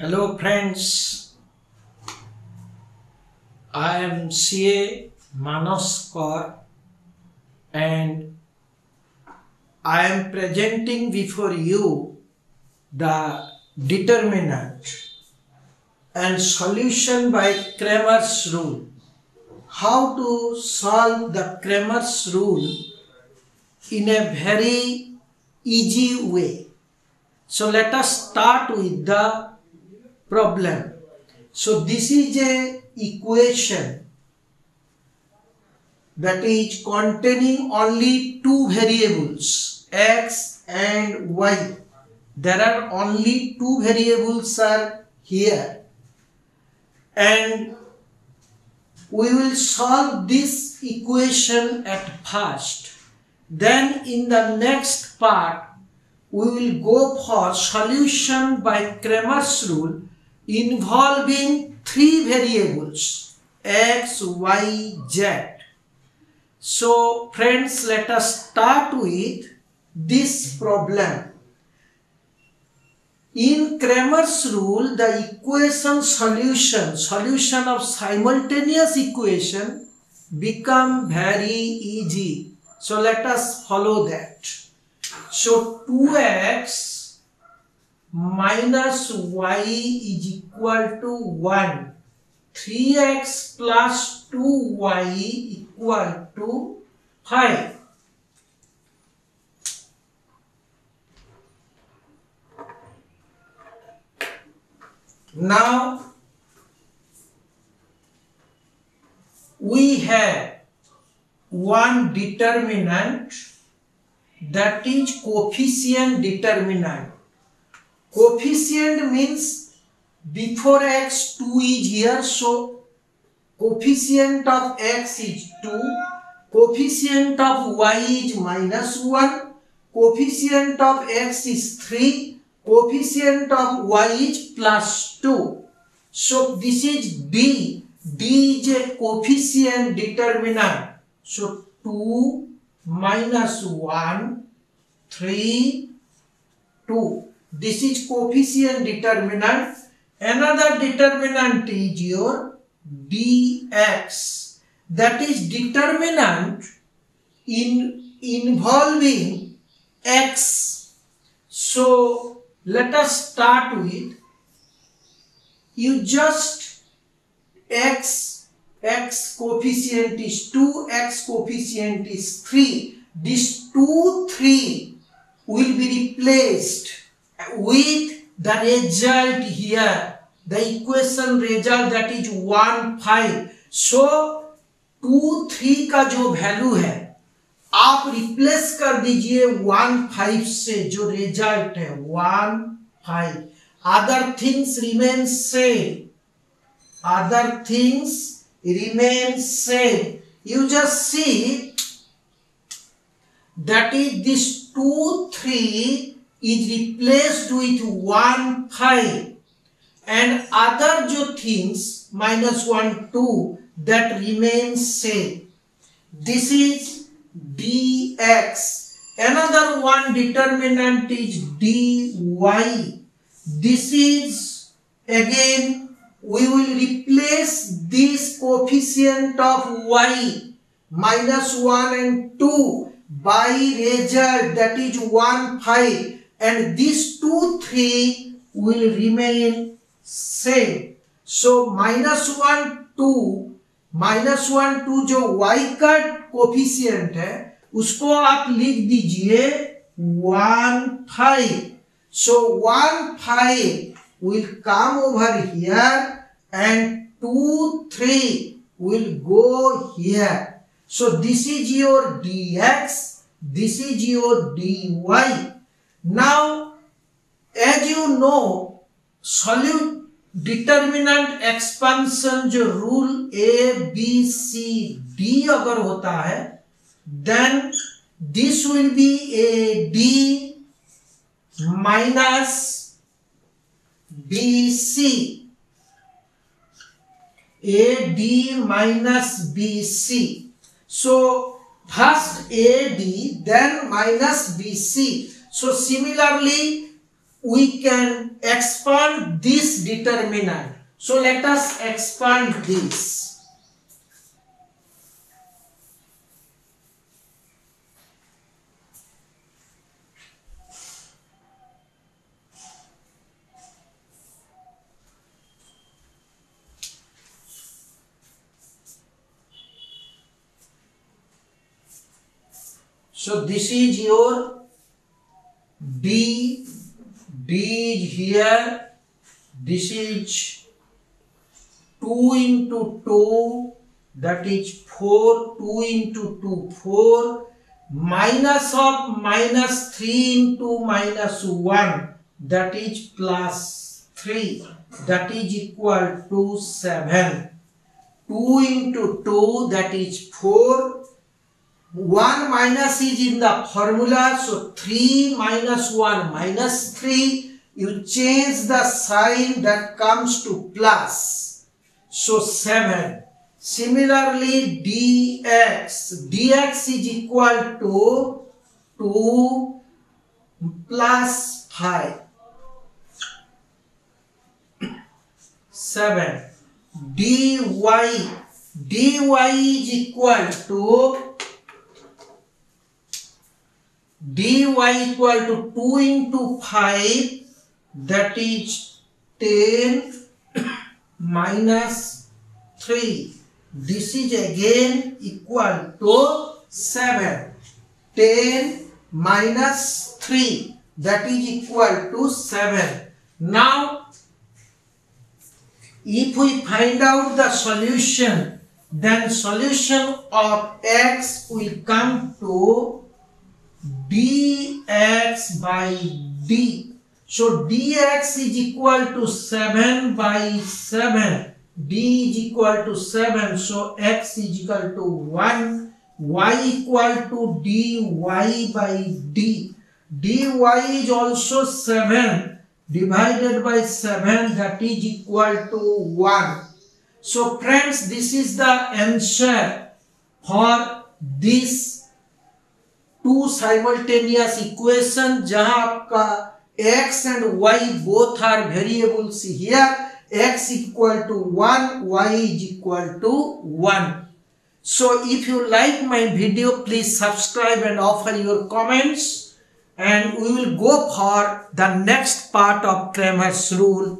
Hello friends, I am CA Manas Kaur and I am presenting before you the determinant and solution by Cramer's rule. How to solve the Cramer's rule in a very easy way. So let us start with the problem. So this is a equation that is containing only two variables x and y. There are only two variables are here and we will solve this equation at first. Then in the next part we will go for solution by Cramer's rule involving three variables x, y, z. So friends let us start with this problem. In Cramer's rule the equation solution, solution of simultaneous equation become very easy. So let us follow that. So 2x minus y is equal to 1. 3x plus 2y equal to 5. Now we have one determinant that is coefficient determinant coefficient means before x 2 is here so coefficient of x is 2 coefficient of y is minus 1 coefficient of x is 3 coefficient of y is plus 2 so this is d d is a coefficient determinant. So 2 minus 1 3 2 this is coefficient determinant. Another determinant is your dx. That is determinant in involving x. So let us start with you just x x coefficient is 2 x coefficient is 3 this 2 3 will be replaced with the result here, the equation result that is 15 so 2 3 का जो value है, आप replace कर दीजिए 15 से, जो result है 15 other things remains same other things remain same you just see that is this 2 3 is replaced with 1 5 and other jo things minus 1 2 that remains same. This is dx. Another one determinant is dy. This is again we will replace this coefficient of y minus 1 and 2 by result that is 1 5 and these two, three will remain same. So, minus one two minus one two जो Y का coefficient है, उसको आप लिख दीजिए one five so one five will come over here and two three will go here so this is your D X this is your D Y Now, as you know, solute determinant expansion जो rule A B C D अगर होता है then this will be A D minus B C A D minus B C so first A D then minus B C So similarly, we can expand this determinant. So let us expand this. So this is your D, D is here, this is 2 into 2 that is 4, 2 into 2, 4 minus of minus 3 into minus 1 that is plus 3 that is equal to 7. 2 into 2 that is 4 1 minus is in the formula so 3 minus 1 minus 3 you change the sign that comes to plus. So 7 similarly dx. dx is equal to 2 plus 5 7 dy. Dy is equal to dy equal to 2 into 5 that is 10 minus 3 this is again equal to 7 10 minus 3 that is equal to 7 now if we find out the solution then solution of x will come to dx by d. So dx is equal to 7 by 7. d is equal to 7. So x is equal to 1. y equal to dy by d. dy is also 7 divided by 7 that is equal to 1. So friends this is the answer for this two simultaneous equation जहाँ आपका X and Y both are variables here X equal to one Y is equal to one so if you like my video please subscribe and offer your comments and we will go for the next part of Cramer's rule